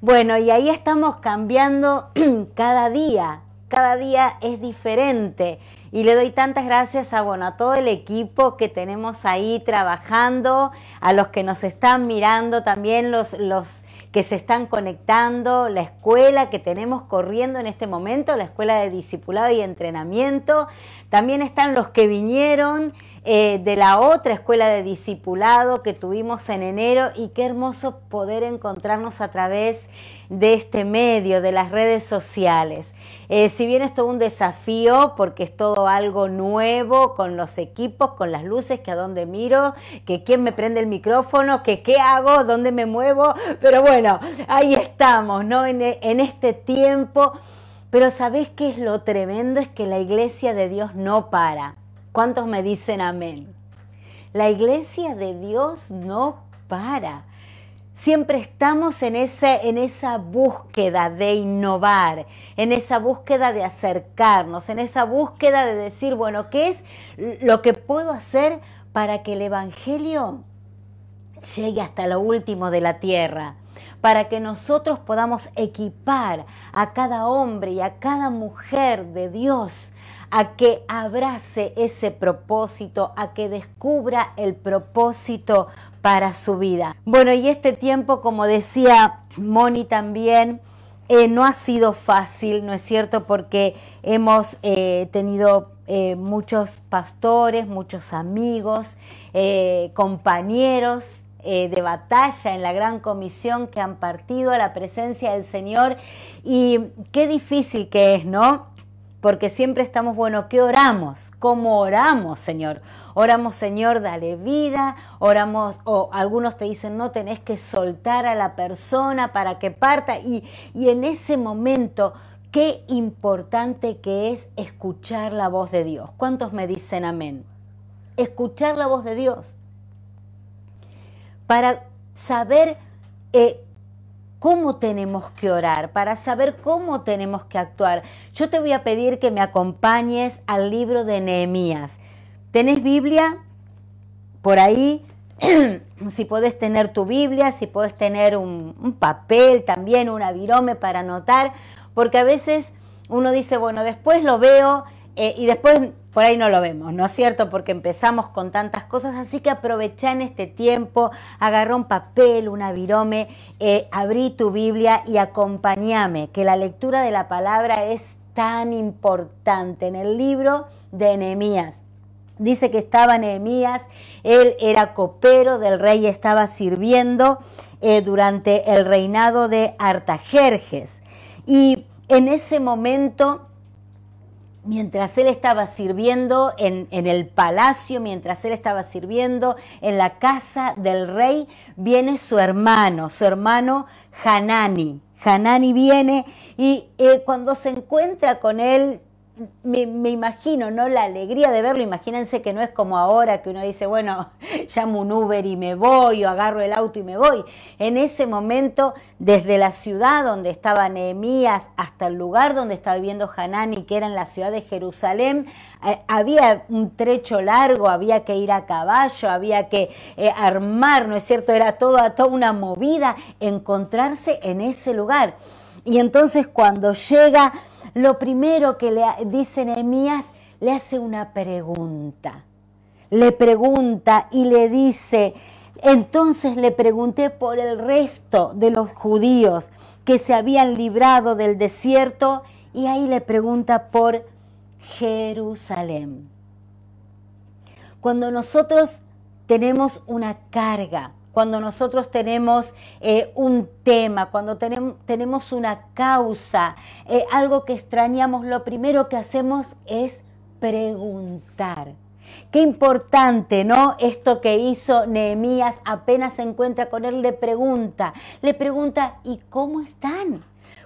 Bueno, y ahí estamos cambiando cada día, cada día es diferente. Y le doy tantas gracias a, bueno, a todo el equipo que tenemos ahí trabajando, a los que nos están mirando, también los, los que se están conectando, la escuela que tenemos corriendo en este momento, la escuela de discipulado y entrenamiento. También están los que vinieron eh, de la otra escuela de discipulado que tuvimos en enero y qué hermoso poder encontrarnos a través de este medio, de las redes sociales. Eh, si bien es todo un desafío porque es todo algo nuevo con los equipos, con las luces, que a dónde miro, que quién me prende el micrófono, que qué hago, dónde me muevo, pero bueno, ahí estamos, ¿no? En, en este tiempo. Pero ¿sabés qué es lo tremendo? Es que la iglesia de Dios no para. ¿Cuántos me dicen amén? La iglesia de Dios no para. Siempre estamos en, ese, en esa búsqueda de innovar, en esa búsqueda de acercarnos, en esa búsqueda de decir, bueno, ¿qué es lo que puedo hacer para que el Evangelio llegue hasta lo último de la tierra? Para que nosotros podamos equipar a cada hombre y a cada mujer de Dios a que abrace ese propósito, a que descubra el propósito para su vida. Bueno, y este tiempo, como decía Moni también, eh, no ha sido fácil, ¿no es cierto? Porque hemos eh, tenido eh, muchos pastores, muchos amigos, compañeros de batalla en la gran comisión que han partido a la presencia del Señor y qué difícil que es, ¿no? porque siempre estamos, bueno, ¿qué oramos? ¿Cómo oramos, Señor? Oramos, Señor, dale vida, oramos, o algunos te dicen, no tenés que soltar a la persona para que parta, y, y en ese momento, qué importante que es escuchar la voz de Dios. ¿Cuántos me dicen amén? Escuchar la voz de Dios. Para saber eh, cómo tenemos que orar, para saber cómo tenemos que actuar. Yo te voy a pedir que me acompañes al libro de Nehemías. ¿Tenés Biblia? Por ahí, si podés tener tu Biblia, si podés tener un, papel también, un avirome para anotar, porque a veces uno dice, bueno, después lo veo eh, y después por ahí no lo vemos, ¿no es cierto? Porque empezamos con tantas cosas, así que aprovecha en este tiempo, agarra un papel, un avirome, eh, abrí tu Biblia y acompáñame, que la lectura de la palabra es tan importante en el libro de Nehemías. Dice que estaba Nehemías, él era copero del rey, estaba sirviendo eh, durante el reinado de Artajerjes. Y en ese momento mientras él estaba sirviendo en, el palacio, mientras él estaba sirviendo en la casa del rey, viene su hermano, su hermano Hanani. Hanani viene y eh, cuando se encuentra con él, me, imagino, ¿no? La alegría de verlo, imagínense que no es como ahora que uno dice, bueno, llamo un Uber y me voy, o agarro el auto y me voy. En ese momento, desde la ciudad donde estaba Nehemías hasta el lugar donde estaba viviendo Hanani, que era en la ciudad de Jerusalén, eh, había un trecho largo, había que ir a caballo, había que eh, armar, ¿no es cierto? Era toda, toda una movida encontrarse en ese lugar. Y entonces cuando llega lo primero que le dice Nehemías, le hace una pregunta. Le pregunta y le dice, entonces le pregunté por el resto de los judíos que se habían librado del desierto y ahí le pregunta por Jerusalén. Cuando nosotros tenemos una carga, cuando nosotros tenemos eh, un tema, cuando tenemos, una causa, eh, algo que extrañamos, lo primero que hacemos es preguntar. Qué importante, ¿no? Esto que hizo Nehemías apenas se encuentra con él, le pregunta, le pregunta, ¿y cómo están?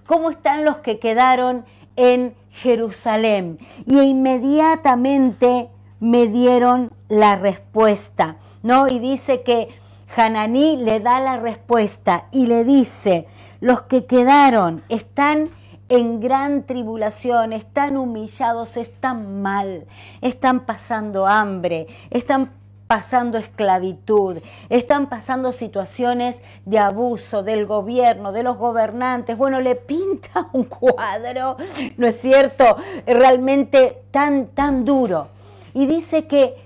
¿Cómo están los que quedaron en Jerusalén? Y inmediatamente me dieron la respuesta, ¿no? Y dice que Hananí le da la respuesta y le dice, los que quedaron están en gran tribulación, están humillados, están mal, están pasando hambre, están pasando esclavitud, están pasando situaciones de abuso del gobierno, de los gobernantes. Bueno, le pinta un cuadro, ¿no es cierto? Realmente tan, tan duro. Y dice que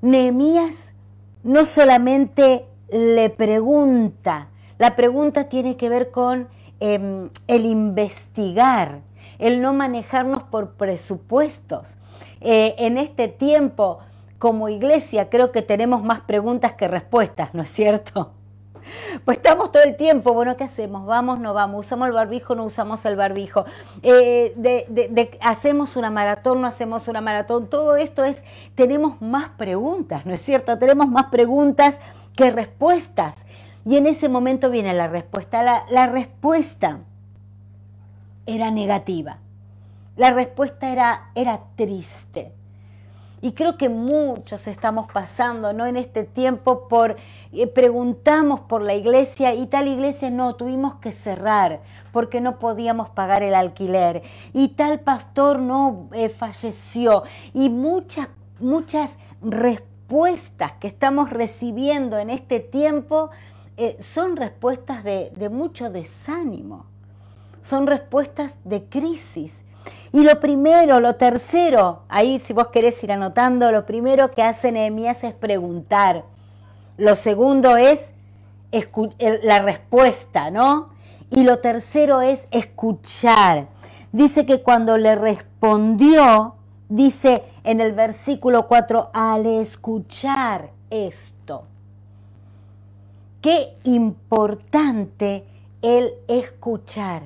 Nehemías no solamente le pregunta, la pregunta tiene que ver con em, el investigar, el no manejarnos por presupuestos. Eh, en este tiempo, como iglesia, creo que tenemos más preguntas que respuestas, ¿no es cierto? Pues estamos todo el tiempo, bueno, ¿qué hacemos? ¿Vamos, no vamos? ¿Usamos el barbijo, no usamos el barbijo? Eh, ¿Hacemos una maratón, no hacemos una maratón? Todo esto es, tenemos más preguntas, ¿no es cierto? Tenemos más preguntas que respuestas. Y en ese momento viene la respuesta. la respuesta era negativa. La respuesta era, era triste. Y creo que muchos estamos pasando, ¿no? En este tiempo por eh, preguntamos por la iglesia y tal iglesia no, tuvimos que cerrar porque no podíamos pagar el alquiler y tal pastor no eh, falleció y muchas muchas respuestas que estamos recibiendo en este tiempo eh, son respuestas de, de mucho desánimo son respuestas de crisis. Y lo primero, lo tercero, ahí si vos querés ir anotando, lo primero que hace Nehemías es preguntar. Lo segundo es la respuesta, ¿no? Y lo tercero es escuchar. Dice que cuando le respondió, dice en el versículo 4, al escuchar esto, qué importante el escuchar.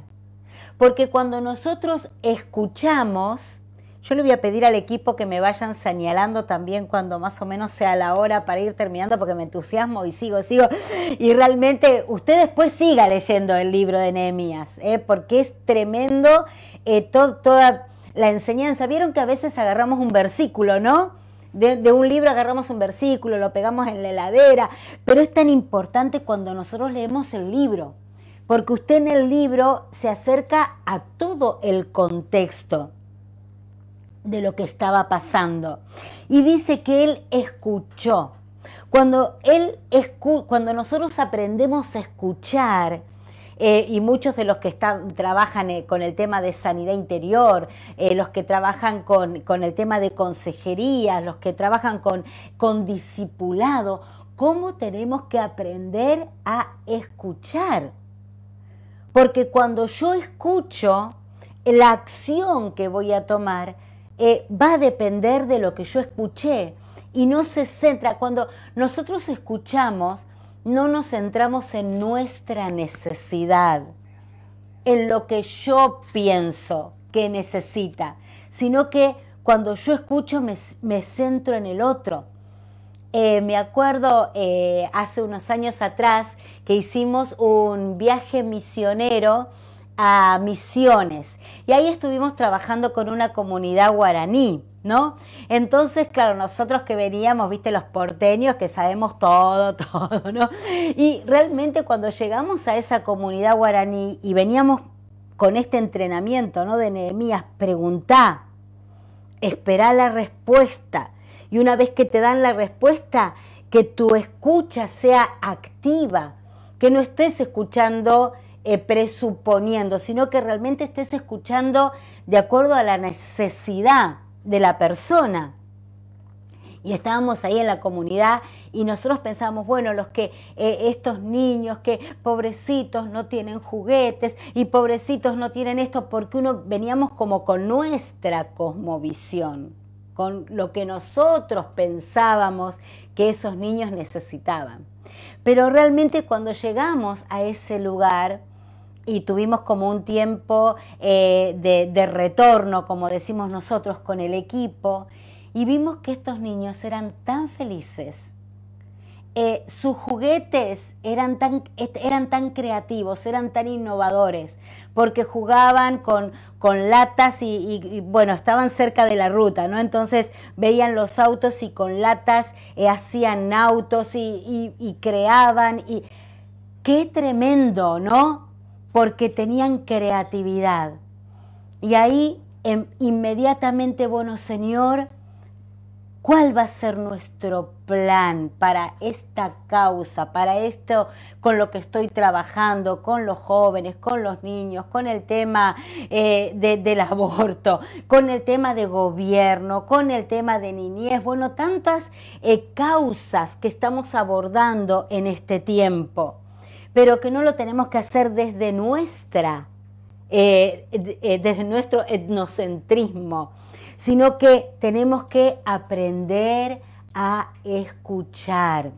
Porque cuando nosotros escuchamos, yo le voy a pedir al equipo que me vayan señalando también cuando más o menos sea la hora para ir terminando, porque me entusiasmo y sigo, sigo. Y realmente usted después siga leyendo el libro de Nehemías, ¿eh? porque es tremendo eh, toda la enseñanza. Vieron que a veces agarramos un versículo, ¿no? De, de, un libro agarramos un versículo, lo pegamos en la heladera, pero es tan importante cuando nosotros leemos el libro porque usted en el libro se acerca a todo el contexto de lo que estaba pasando y dice que él escuchó. Cuando, él cuando nosotros aprendemos a escuchar, eh, y muchos de los que están, trabajan eh, con el tema de sanidad interior, eh, los que trabajan con, con, el tema de consejería, los que trabajan con, con discipulado, ¿cómo tenemos que aprender a escuchar? Porque cuando yo escucho, la acción que voy a tomar eh, va a depender de lo que yo escuché y no se centra, cuando nosotros escuchamos, no nos centramos en nuestra necesidad, en lo que yo pienso que necesita, sino que cuando yo escucho me, me centro en el otro. Eh, me acuerdo eh, hace unos años atrás que hicimos un viaje misionero a Misiones y ahí estuvimos trabajando con una comunidad guaraní, ¿no? Entonces, claro, nosotros que veníamos, viste, los porteños que sabemos todo, todo, ¿no? Y realmente cuando llegamos a esa comunidad guaraní y veníamos con este entrenamiento, ¿no? De Nehemías, preguntá, esperá la respuesta y una vez que te dan la respuesta, que tu escucha sea activa, que no estés escuchando eh, presuponiendo, sino que realmente estés escuchando de acuerdo a la necesidad de la persona. Y estábamos ahí en la comunidad y nosotros pensamos, bueno, los que eh, estos niños que pobrecitos no tienen juguetes y pobrecitos no tienen esto, porque uno veníamos como con nuestra cosmovisión con lo que nosotros pensábamos que esos niños necesitaban. Pero realmente cuando llegamos a ese lugar y tuvimos como un tiempo eh, de retorno, como decimos nosotros, con el equipo, y vimos que estos niños eran tan felices eh, sus juguetes eran tan, eran tan creativos, eran tan innovadores, porque jugaban con, con latas y, bueno, estaban cerca de la ruta, ¿no? Entonces veían los autos y con latas eh, hacían autos y, y, creaban y qué tremendo, ¿no? Porque tenían creatividad. Y ahí em, inmediatamente, bueno, Señor, ¿Cuál va a ser nuestro plan para esta causa, para esto con lo que estoy trabajando, con los jóvenes, con los niños, con el tema eh, del aborto, con el tema de gobierno, con el tema de niñez? Bueno, tantas eh, causas que estamos abordando en este tiempo, pero que no lo tenemos que hacer desde nuestra, eh, desde nuestro etnocentrismo sino que tenemos que aprender a escuchar.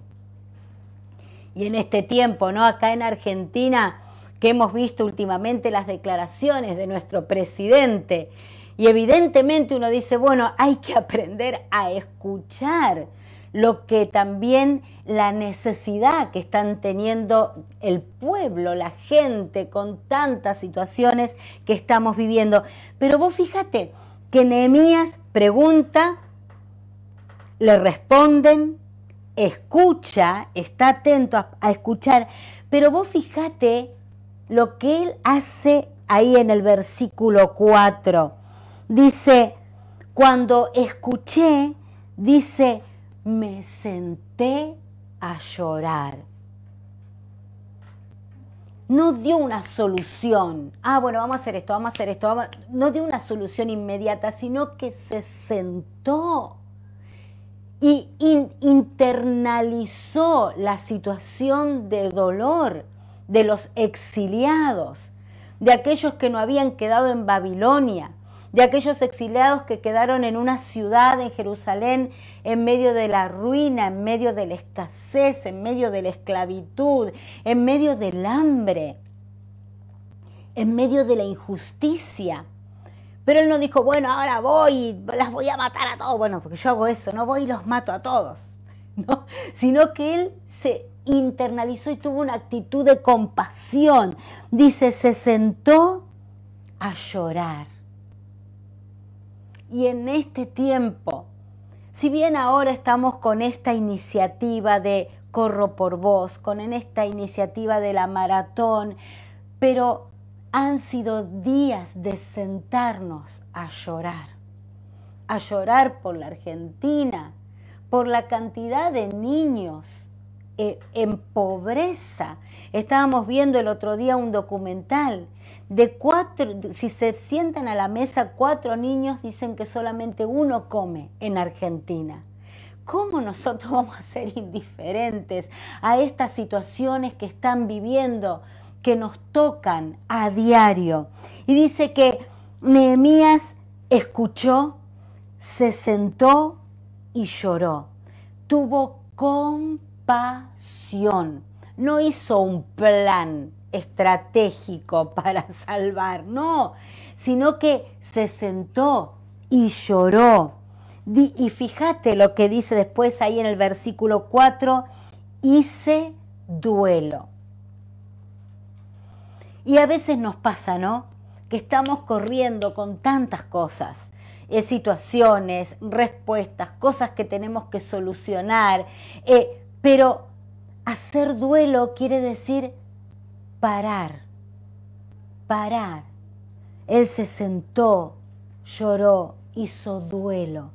Y en este tiempo, ¿no? Acá en Argentina, que hemos visto últimamente las declaraciones de nuestro presidente, y evidentemente uno dice, bueno, hay que aprender a escuchar lo que también la necesidad que están teniendo el pueblo, la gente, con tantas situaciones que estamos viviendo. Pero vos fíjate, que Nehemías pregunta, le responden, escucha, está atento a, escuchar, pero vos fíjate lo que él hace ahí en el versículo 4. Dice, cuando escuché, dice, me senté a llorar no dio una solución. Ah, bueno, vamos a hacer esto, vamos a hacer esto. No dio una solución inmediata, sino que se sentó y internalizó la situación de dolor de los exiliados, de aquellos que no habían quedado en Babilonia, de aquellos exiliados que quedaron en una ciudad en Jerusalén en medio de la ruina, en medio de la escasez, en medio de la esclavitud, en medio del hambre, en medio de la injusticia. Pero él no dijo, bueno, ahora voy y las voy a matar a todos. Bueno, porque yo hago eso, no voy y los mato a todos. ¿no? Sino que él se internalizó y tuvo una actitud de compasión. Dice, se sentó a llorar. Y en este tiempo, si bien ahora estamos con esta iniciativa de Corro por Vos, con esta iniciativa de la maratón, pero han sido días de sentarnos a llorar, a llorar por la Argentina, por la cantidad de niños eh, en pobreza. Estábamos viendo el otro día un documental de cuatro, si se sientan a la mesa cuatro niños, dicen que solamente uno come en Argentina. ¿Cómo nosotros vamos a ser indiferentes a estas situaciones que están viviendo, que nos tocan a diario? Y dice que Nehemías escuchó, se sentó y lloró. Tuvo compasión. No hizo un plan, estratégico para salvar, no, sino que se sentó y lloró. Y fíjate lo que dice después ahí en el versículo 4, hice duelo. Y a veces nos pasa, ¿no? Que estamos corriendo con tantas cosas, eh, situaciones, respuestas, cosas que tenemos que solucionar, eh, pero hacer duelo quiere decir parar, parar. Él se sentó, lloró, hizo duelo,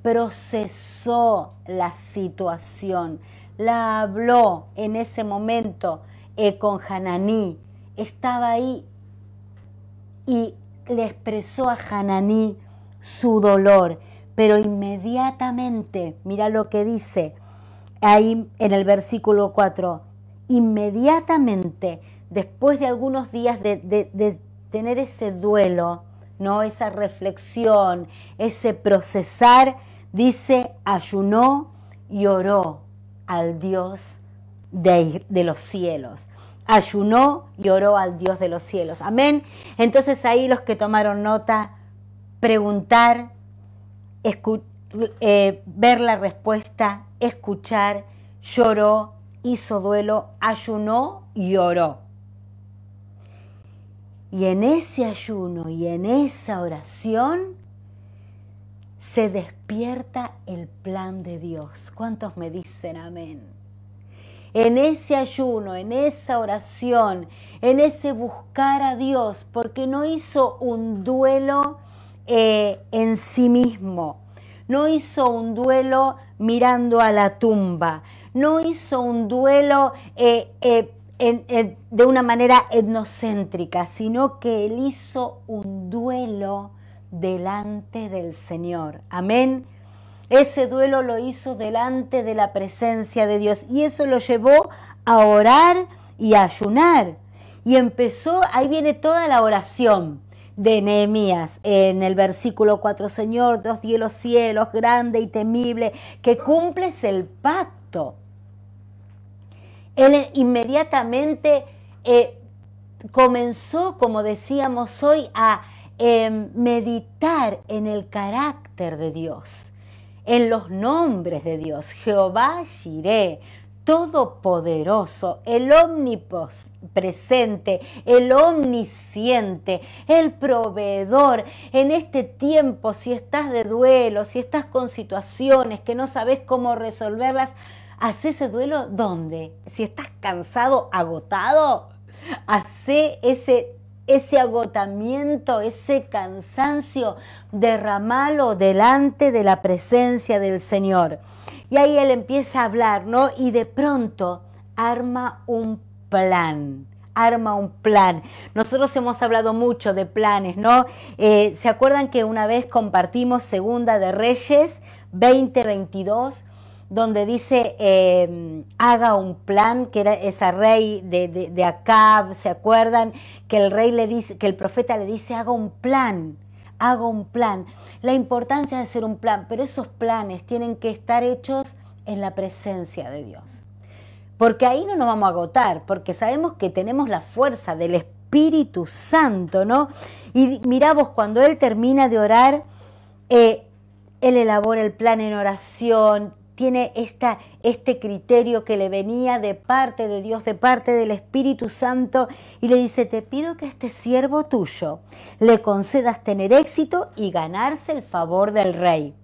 procesó la situación, la habló en ese momento eh, con Hananí, estaba ahí y le expresó a Hananí su dolor, pero inmediatamente, mira lo que dice ahí en el versículo 4, inmediatamente, después de algunos días de, tener ese duelo, ¿no? esa reflexión, ese procesar, dice, ayunó y oró al Dios de, de, los cielos. Ayunó y oró al Dios de los cielos. Amén. Entonces ahí los que tomaron nota, preguntar, eh, ver la respuesta, escuchar, lloró, hizo duelo, ayunó y oró. Y en ese ayuno y en esa oración se despierta el plan de Dios. ¿Cuántos me dicen amén? En ese ayuno, en esa oración, en ese buscar a Dios, porque no hizo un duelo eh, en sí mismo, no hizo un duelo mirando a la tumba, no hizo un duelo eh, eh, de una manera etnocéntrica, sino que él hizo un duelo delante del Señor. Amén. Ese duelo lo hizo delante de la presencia de Dios y eso lo llevó a orar y a ayunar. Y empezó, ahí viene toda la oración de Nehemías en el versículo 4, Señor, Dios de los cielos, grande y temible, que cumples el pacto. Él inmediatamente eh, comenzó, como decíamos hoy, a em, meditar en el carácter de Dios, en los nombres de Dios. Jehová Jireh, todopoderoso, el omnipresente, el omnisciente, el proveedor. En este tiempo, si estás de duelo, si estás con situaciones que no sabes cómo resolverlas, haz ese duelo ¿dónde? Si estás cansado, agotado, hace ese ese agotamiento, ese cansancio, derramalo delante de la presencia del Señor. Y ahí él empieza a hablar, ¿no? Y de pronto arma un plan arma un plan. Nosotros hemos hablado mucho de planes, ¿no? Eh, ¿Se acuerdan que una vez compartimos Segunda de Reyes 2022? Donde dice em, haga un plan, que era esa rey de, de, Acab, ¿se acuerdan? Que el rey le dice, que el profeta le dice haga un plan hago un plan. La importancia de hacer un plan, pero esos planes tienen que estar hechos en la presencia de Dios. Porque ahí no nos vamos a agotar, porque sabemos que tenemos la fuerza del Espíritu Santo, ¿no? Y mira vos, cuando Él termina de orar, eh, Él elabora el plan en oración, tiene esta, este criterio que le venía de parte de Dios, de parte del Espíritu Santo, y le dice, te pido que a este siervo tuyo le concedas tener éxito y ganarse el favor del rey.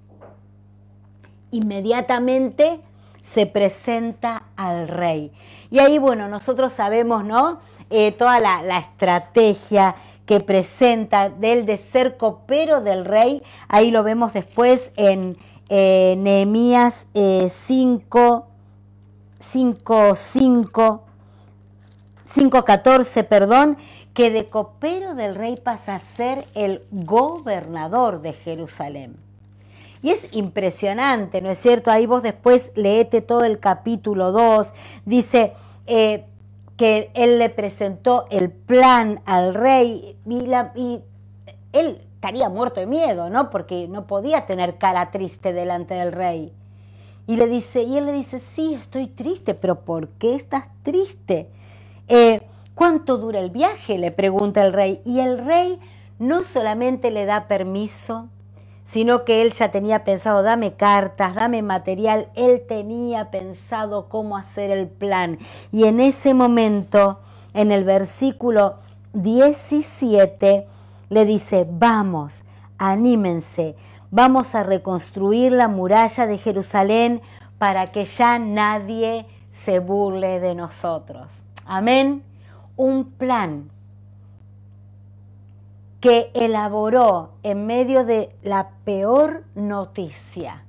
Inmediatamente se presenta al rey. Y ahí, bueno, nosotros sabemos, ¿no? Eh, toda la, la estrategia que presenta del de ser copero del rey, ahí lo vemos después en eh, Nehemías 5, 5, 5, 5, 14, perdón, que de copero del rey pasa a ser el gobernador de Jerusalén. Y es impresionante, ¿no es cierto? Ahí vos después leete todo el capítulo 2, dice eh, que él le presentó el plan al rey y, la, y él estaría muerto de miedo, ¿no? Porque no podía tener cara triste delante del rey. Y le dice, y él le dice, sí, estoy triste, pero ¿por qué estás triste? Eh, ¿Cuánto dura el viaje? le pregunta el rey. Y el rey no solamente le da permiso, sino que él ya tenía pensado, dame cartas, dame material, él tenía pensado cómo hacer el plan. Y en ese momento, en el versículo 17, le dice, vamos, anímense, vamos a reconstruir la muralla de Jerusalén para que ya nadie se burle de nosotros. Amén. Un plan que elaboró en medio de la peor noticia,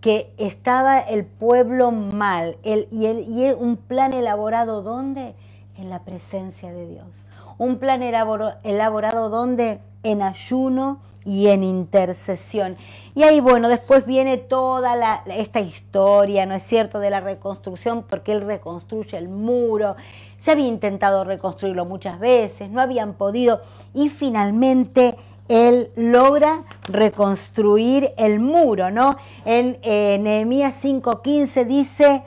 que estaba el pueblo mal, y, y un plan elaborado ¿dónde? En la presencia de Dios un plan elaborado donde en ayuno y en intercesión. Y ahí, bueno, después viene toda esta historia, ¿no es cierto?, de la reconstrucción, porque él reconstruye el muro. Se había intentado reconstruirlo muchas veces, no habían podido, y finalmente él logra reconstruir el muro, ¿no? En eh, Nehemías 5:15 dice,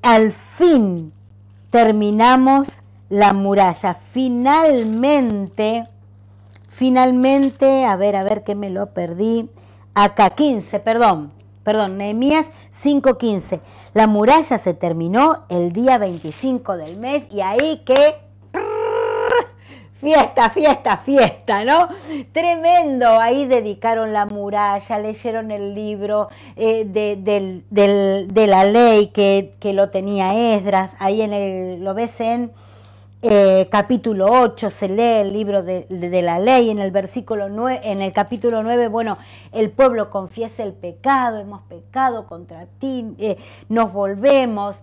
al fin terminamos la muralla. Finalmente, finalmente, a ver, a ver que me lo perdí. Acá, 15, perdón, perdón, Nehemías 5.15. La muralla se terminó el día 25 del mes y ahí que fiesta, fiesta, fiesta, ¿no? Tremendo. Ahí dedicaron la muralla, leyeron el libro eh, de, la ley que, que, lo tenía Esdras. Ahí en el, lo ves en eh, capítulo 8 se lee el libro de, la ley, en el versículo 9, en el capítulo 9, bueno, el pueblo confiesa el pecado, hemos pecado contra ti, eh, nos volvemos,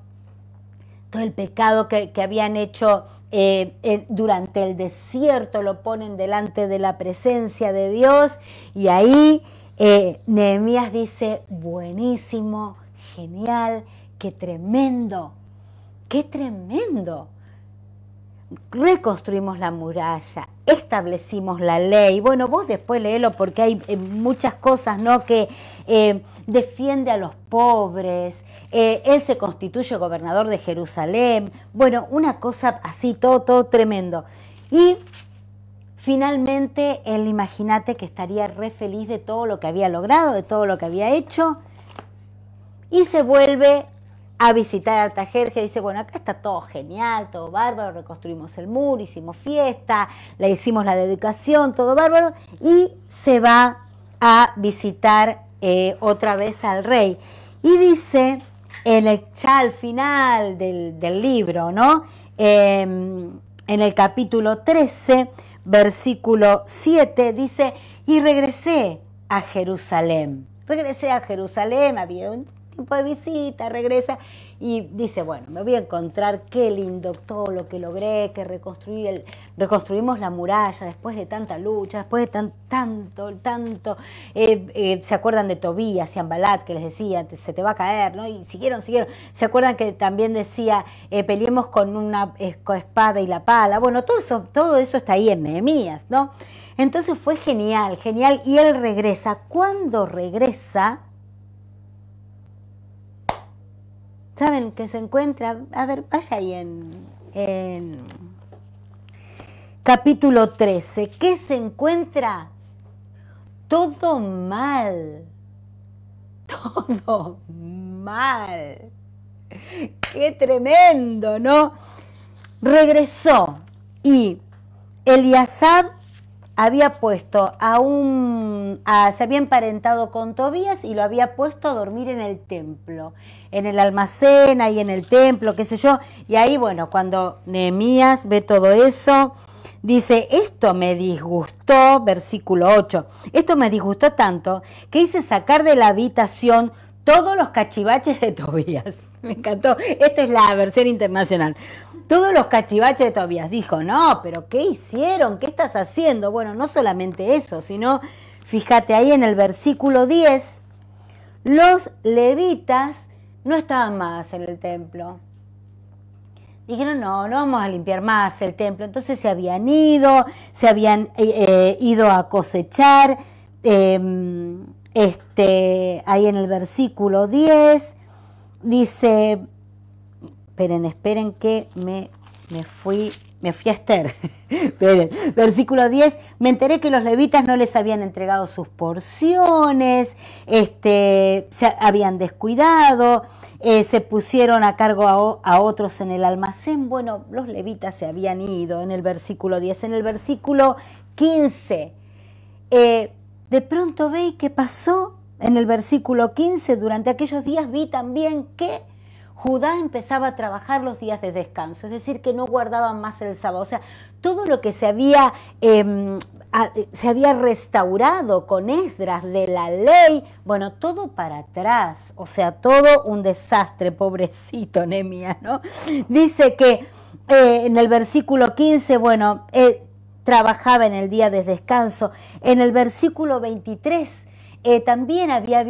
todo el pecado que, habían hecho eh, durante el desierto lo ponen delante de la presencia de Dios. Y ahí Nehemías dice, buenísimo, genial, qué tremendo, qué tremendo reconstruimos la muralla, establecimos la ley. Bueno, vos después léelo porque hay eh, muchas cosas, ¿no? Que eh, defiende a los pobres, eh, él se constituye gobernador de Jerusalén. Bueno, una cosa así, todo, todo tremendo. Y finalmente él, imagínate que estaría re feliz de todo lo que había logrado, de todo lo que había hecho, y se vuelve a visitar a Tajerje, dice, bueno, acá está todo genial, todo bárbaro, reconstruimos el muro, hicimos fiesta, le hicimos la dedicación, todo bárbaro, y se va a visitar eh, otra vez al rey. Y dice, en el, ya al final del, libro, ¿no? Em, en el capítulo 13, versículo 7, dice, y regresé a Jerusalén. Regresé a Jerusalén, había un de visita, regresa y dice, bueno, me voy a encontrar qué lindo todo lo que logré, que reconstruí el, reconstruimos la muralla después de tanta lucha, después de tan, tanto, tanto, eh, eh, se acuerdan de Tobías y Ambalat que les decía, se te va a caer, ¿no? Y siguieron, siguieron, se acuerdan que también decía, eh, peleemos con una espada y la pala, bueno, todo eso, todo eso está ahí en Nehemías, ¿no? Entonces fue genial, genial, y él regresa. Cuando regresa, ¿Saben que se encuentra? A ver, vaya ahí en, capítulo 13. ¿Qué se encuentra? Todo mal. Todo mal. Qué tremendo, ¿no? Regresó y Eliasab había puesto a un, se había emparentado con Tobías y lo había puesto a dormir en el templo, en el almacén, ahí en el templo, qué sé yo. Y ahí, bueno, cuando Nehemías ve todo eso, dice, esto me disgustó, versículo 8, esto me disgustó tanto que hice sacar de la habitación todos los cachivaches de Tobías. Me encantó. Esta es la versión internacional todos los cachivaches de Tobías. Dijo, no, pero ¿qué hicieron? ¿Qué estás haciendo? Bueno, no solamente eso, sino, fíjate ahí en el versículo 10, los levitas no estaban más en el templo. Dijeron, no, no vamos a limpiar más el templo. Entonces se habían ido, se habían eh, eh, ido a cosechar. Em, este, ahí en el versículo 10 dice, esperen, esperen que me, me fui, me fui a Esther. versículo 10, me enteré que los levitas no les habían entregado sus porciones, este, se habían descuidado, eh, se pusieron a cargo a, otros en el almacén. Bueno, los levitas se habían ido en el versículo 10. En el versículo 15, eh, de pronto veis qué pasó en el versículo 15. Durante aquellos días vi también que Judá empezaba a trabajar los días de descanso, es decir, que no guardaban más el sábado. O sea, todo lo que se había, em, se había restaurado con Esdras de la ley, bueno, todo para atrás, o sea, todo un desastre, pobrecito Nemia, ¿no? Dice que eh, en el versículo 15, bueno, eh, trabajaba en el día de descanso. En el versículo 23 eh, también había,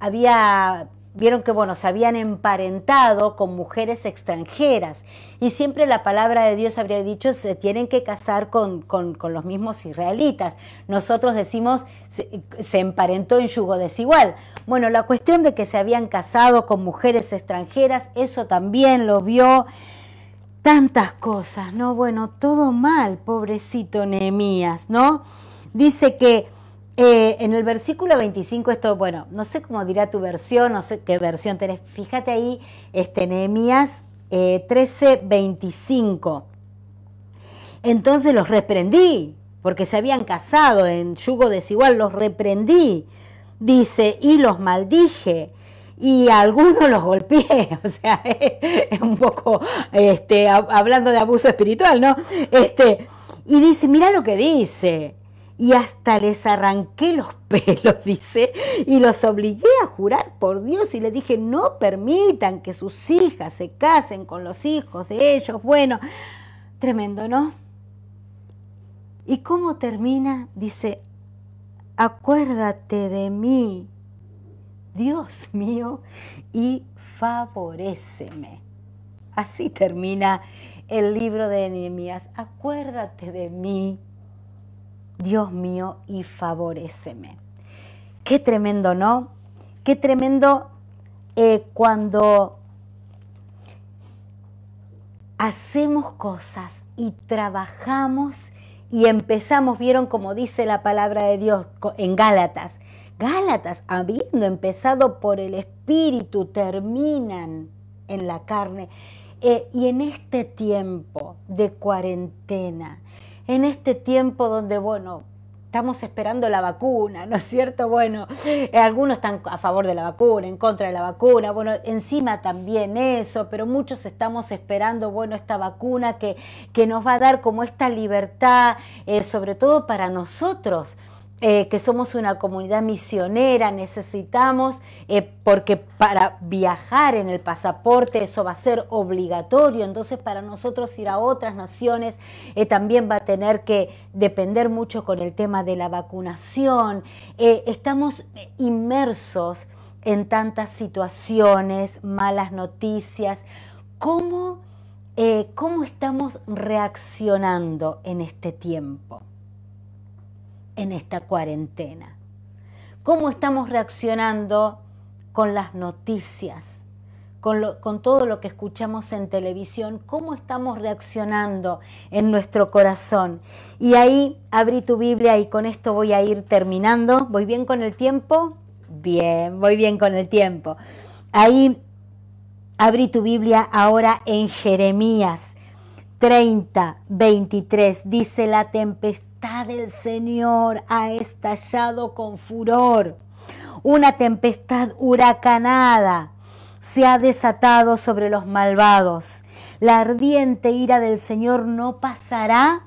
había vieron que bueno, se habían emparentado con mujeres extranjeras y siempre la palabra de Dios habría dicho se tienen que casar con, los mismos israelitas. Nosotros decimos se, se, emparentó en yugo desigual. Bueno, la cuestión de que se habían casado con mujeres extranjeras, eso también lo vio. Tantas cosas, ¿no? Bueno, todo mal, pobrecito Nehemías, ¿no? Dice que eh, en el versículo 25, esto, bueno, no sé cómo dirá tu versión, no sé qué versión tenés. Fíjate ahí, este, Nehemías eh, 13, 25. Entonces los reprendí, porque se habían casado en yugo desigual, los reprendí, dice, y los maldije. y a algunos los golpeé, o sea, es un poco este, hablando de abuso espiritual, ¿no? Este, y dice, mira lo que dice, y hasta les arranqué los pelos, dice, y los obligué a jurar por Dios y le dije, no permitan que sus hijas se casen con los hijos de ellos. Bueno, tremendo, ¿no? ¿Y cómo termina? Dice, acuérdate de mí, Dios mío, y favoreceme. Así termina el libro de Nehemías. Acuérdate de mí, Dios mío, y favoreceme. Qué tremendo, ¿no? Qué tremendo eh, cuando hacemos cosas y trabajamos y empezamos, vieron como dice la palabra de Dios en Gálatas. Gálatas, habiendo empezado por el Espíritu, terminan en la carne. Eh, y en este tiempo de cuarentena, en este tiempo donde, bueno, estamos esperando la vacuna, ¿no es cierto? Bueno, eh, algunos están a favor de la vacuna, en contra de la vacuna, bueno, encima también eso, pero muchos estamos esperando, bueno, esta vacuna que, que nos va a dar como esta libertad, eh, sobre todo para nosotros eh, que somos una comunidad misionera, necesitamos, eh, porque para viajar en el pasaporte eso va a ser obligatorio, entonces para nosotros ir a otras naciones eh, también va a tener que depender mucho con el tema de la vacunación. estamos inmersos en tantas situaciones, malas noticias. ¿Cómo, ¿Cómo estamos reaccionando en este tiempo? En esta cuarentena? ¿Cómo estamos reaccionando con las noticias? Con, todo lo que escuchamos en televisión, cómo estamos reaccionando en nuestro corazón. Y ahí abrí tu Biblia y con esto voy a ir terminando. ¿Voy bien con el tiempo? Bien, voy bien con el tiempo. Ahí abrí tu Biblia ahora en Jeremías 30, 23. Dice la tempestad del Señor ha estallado con furor. Una tempestad huracanada se ha desatado sobre los malvados. La ardiente ira del Señor no pasará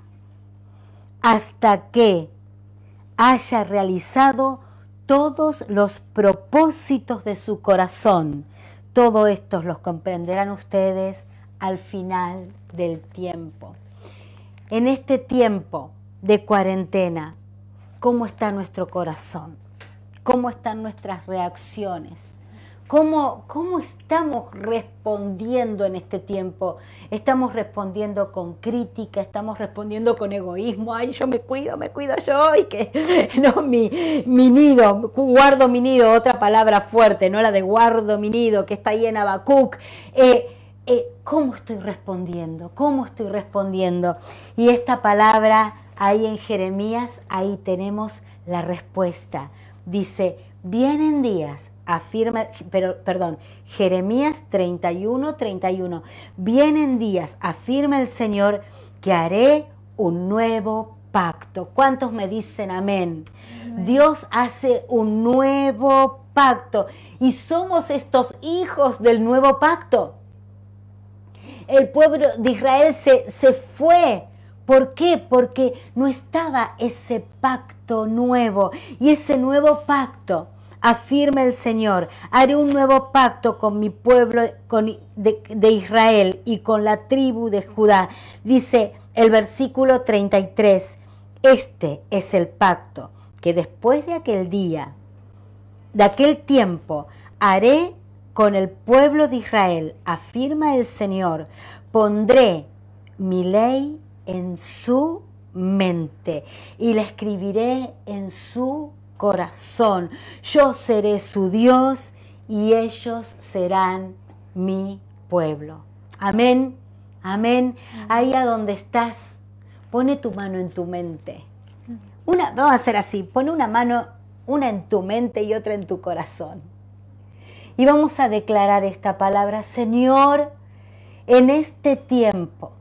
hasta que haya realizado todos los propósitos de su corazón. Todo esto los comprenderán ustedes al final del tiempo. En este tiempo de cuarentena, cómo está nuestro corazón, cómo están nuestras reacciones, cómo, cómo estamos respondiendo en este tiempo. Estamos respondiendo con crítica, estamos respondiendo con egoísmo, ay, yo me cuido, me cuido yo, y que no, mi, mi nido, guardo mi nido, otra palabra fuerte, no la de guardo mi nido, que está ahí en Abacuc. Eh, eh, ¿Cómo estoy respondiendo? ¿Cómo estoy respondiendo? Y esta palabra Ahí en Jeremías, ahí tenemos la respuesta. Dice, vienen días, afirma, pero, perdón, Jeremías 31, 31, vienen días, afirma el Señor, que haré un nuevo pacto. ¿Cuántos me dicen amén? Dios hace un nuevo pacto y somos estos hijos del nuevo pacto. El pueblo de Israel se, se fue ¿Por qué? Porque no estaba ese pacto nuevo. Y ese nuevo pacto, afirma el Señor, haré un nuevo pacto con mi pueblo de, de Israel y con la tribu de Judá. Dice el versículo 33, este es el pacto que después de aquel día, de aquel tiempo, haré con el pueblo de Israel, afirma el Señor, pondré mi ley en su mente y la escribiré en su corazón. Yo seré su Dios y ellos serán mi pueblo. Amén, amén. Ahí a donde estás, pone tu mano en tu mente. Una, vamos a hacer así, pone una mano, una en tu mente y otra en tu corazón. Y vamos a declarar esta palabra, Señor, en este tiempo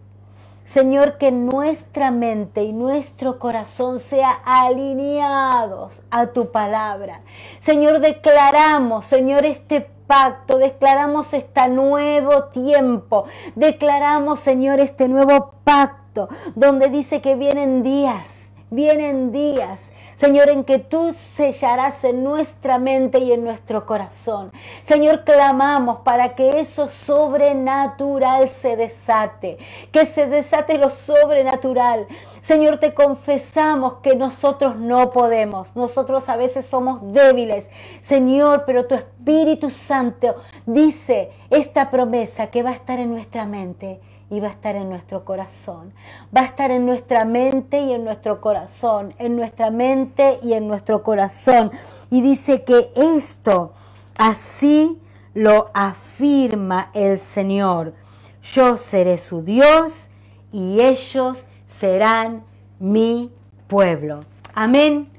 Señor, que nuestra mente y nuestro corazón sea alineados a tu palabra. Señor, declaramos, Señor, este pacto, declaramos este nuevo tiempo, declaramos, Señor, este nuevo pacto, donde dice que vienen días, vienen días Señor, en que tú sellarás en nuestra mente y en nuestro corazón. Señor, clamamos para que eso sobrenatural se desate, que se desate lo sobrenatural. Señor, te confesamos que nosotros no podemos, nosotros a veces somos débiles. Señor, pero tu Espíritu Santo dice esta promesa que va a estar en nuestra mente y va a estar en nuestro corazón. Va a estar en nuestra mente y en nuestro corazón, en nuestra mente y en nuestro corazón. Y dice que esto así lo afirma el Señor. Yo seré su Dios y ellos serán mi pueblo. Amén.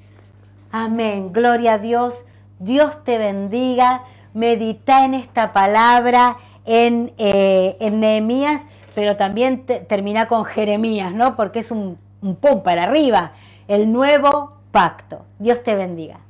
Amén. Gloria a Dios. Dios te bendiga. Medita en esta palabra en, eh, pero también termina con Jeremías, ¿no? Porque es un, un pum para arriba, el nuevo pacto. Dios te bendiga.